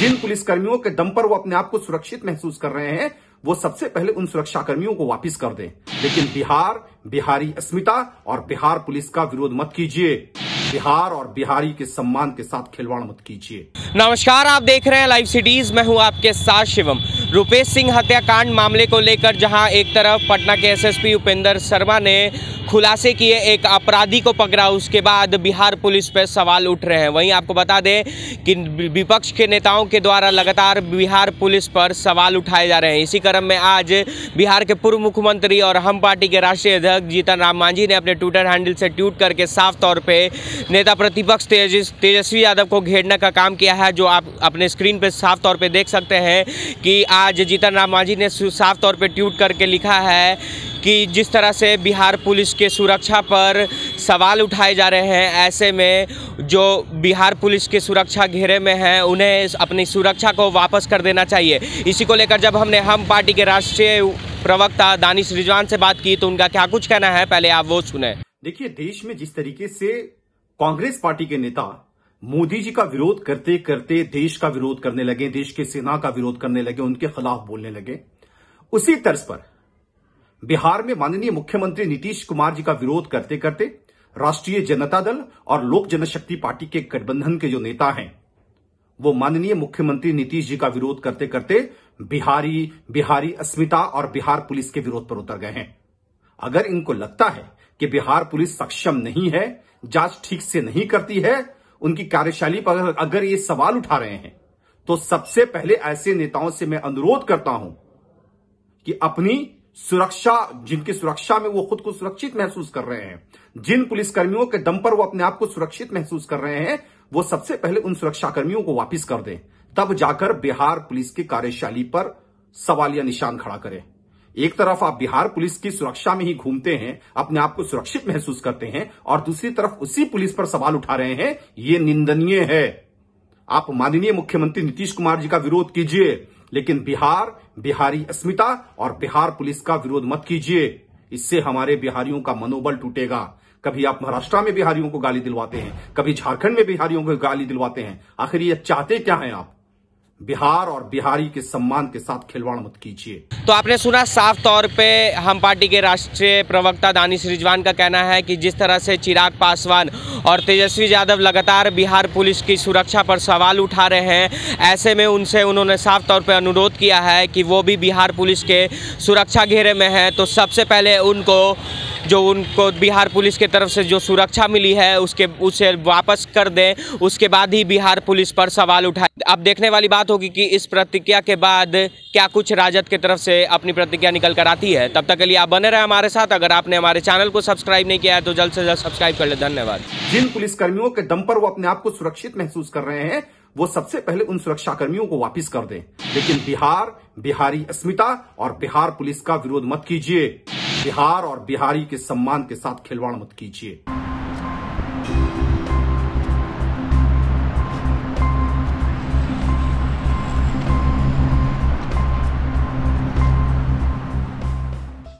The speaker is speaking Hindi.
जिन पुलिसकर्मियों के दम पर वो अपने आप को सुरक्षित महसूस कर रहे हैं, वो सबसे पहले उन सुरक्षाकर्मियों को वापस कर दें। लेकिन बिहार, बिहारी अस्मिता और बिहार पुलिस का विरोध मत कीजिए। बिहार और बिहारी के सम्मान के साथ खिलवाड़ मत कीजिए। नमस्कार, आप देख रहे हैं लाइव सिटीज़ मैं हूँ आपके साथ शिवम। रुपेश सिंह हत्याकांड मामले को लेकर जहाँ एक तरफ़ पटना के एसएसपी उपेंद्र शर्मा ने खुलासे किए एक अपराधी को पकड़ा, उसके बाद बिहार पुलिस पर सवाल उठ रहे हैं। वहीं आपको बता दें कि विपक्ष के नेताओं के द्वारा लगातार बिहार पुलिस पर सवाल उठाए जा रहे हैं। इसी क्रम में आज बिहार के पूर्व मुख्यमंत्री और हम पार्टी के राष्ट्रीय अध्यक्ष जीतन राम मांझी ने अपने ट्विटर हैंडल से ट्वीट करके साफ़ तौर पर नेता प्रतिपक्ष तेजस्वी यादव को घेरने का काम किया है, जो आप अपने स्क्रीन पर साफ़ तौर पर देख सकते हैं कि आज जीतन राम मांझी ने साफ़ तौर पर ट्वीट करके लिखा है कि जिस तरह से बिहार पुलिस के सुरक्षा पर सवाल उठाए जा रहे हैं, ऐसे में जो बिहार पुलिस के सुरक्षा घेरे में हैं, उन्हें अपनी सुरक्षा को वापस कर देना चाहिए। इसी को लेकर जब हमने हम पार्टी के राष्ट्रीय प्रवक्ता दानिश रिजवान से बात की तो उनका क्या कुछ कहना है? पहले आप वो सुने। देखिए, देश में जिस तरीके से कांग्रेस पार्टी के नेता मोदी जी का विरोध करते करते देश का विरोध करने लगे, देश के सेना का विरोध करने लगे, उनके खिलाफ बोलने लगे। उसी तर्ज पर बिहार में माननीय मुख्यमंत्री नीतीश कुमार जी का विरोध करते करते राष्ट्रीय जनता दल और लोक जनशक्ति पार्टी के गठबंधन के जो नेता हैं, वो माननीय मुख्यमंत्री नीतीश जी का विरोध करते करते बिहारी बिहारी अस्मिता और बिहार पुलिस के विरोध पर उतर गए हैं। अगर इनको लगता है कि बिहार पुलिस सक्षम नहीं है, जाँच ठीक से नहीं करती है उनकी कार्यशैली पर अगर ये सवाल उठा रहे हैं तो सबसे पहले ऐसे नेताओं से मैं अनुरोध करता हूँ कि अपनी सुरक्षा, जिनकी सुरक्षा में वो खुद को सुरक्षित महसूस कर रहे हैं, जिन पुलिसकर्मियों के दम पर वो अपने आप को सुरक्षित महसूस कर रहे हैं, वो सबसे पहले उन सुरक्षाकर्मियों को वापिस कर दें। तब जाकर बिहार पुलिस की कार्यशैली पर सवाल या निशान खड़ा करें। एक तरफ़ आप बिहार पुलिस की सुरक्षा में ही घूमते हैं, अपने आप को सुरक्षित महसूस करते हैं, और दूसरी तरफ़ उसी पुलिस पर सवाल उठा रहे हैं, ये निंदनीय है। आप माननीय मुख्यमंत्री नीतीश कुमार जी का विरोध कीजिए, लेकिन बिहार, बिहारी अस्मिता और बिहार पुलिस का विरोध मत कीजिए। इससे हमारे बिहारियों का मनोबल टूटेगा। कभी आप महाराष्ट्र में बिहारियों को गाली दिलवाते हैं, कभी झारखंड में बिहारियों को गाली दिलवाते हैं। आखिर ये चाहते क्या हैं आप? बिहार और बिहारी के सम्मान के साथ खिलवाड़ मत कीजिए। तो आपने सुना, साफ़ तौर पे हम पार्टी के राष्ट्रीय प्रवक्ता दानिश रिजवान का कहना है कि जिस तरह से चिराग पासवान और तेजस्वी यादव लगातार बिहार पुलिस की सुरक्षा पर सवाल उठा रहे हैं, ऐसे में उनसे उन्होंने साफ़ तौर पे अनुरोध किया है कि वो भी बिहार पुलिस के सुरक्षा घेरे में हैं। तो सबसे पहले उनको जो उनको बिहार पुलिस के तरफ़ से जो सुरक्षा मिली है, उसके, उसे वापस कर दें। उसके बाद ही बिहार पुलिस पर सवाल उठाए। अब देखने वाली बात होगी कि इस प्रतिक्रिया के बाद क्या कुछ राजद के तरफ़ से अपनी प्रतिक्रिया निकल कर आती है। तब तक के लिए आप बने रहे हमारे साथ। अगर आपने हमारे चैनल को सब्सक्राइब नहीं किया है तो जल्द से जल्द सब्सक्राइब कर ले। धन्यवाद। जिन पुलिसकर्मियों के दम पर वो अपने आप को सुरक्षित महसूस कर रहे हैं, वो सबसे पहले उन सुरक्षा कर्मियों को वापिस कर दें। लेकिन बिहार, बिहारी अस्मिता और बिहार पुलिस का विरोध मत कीजिए। बिहार और बिहारी के सम्मान के साथ खिलवाड़ मत कीजिए।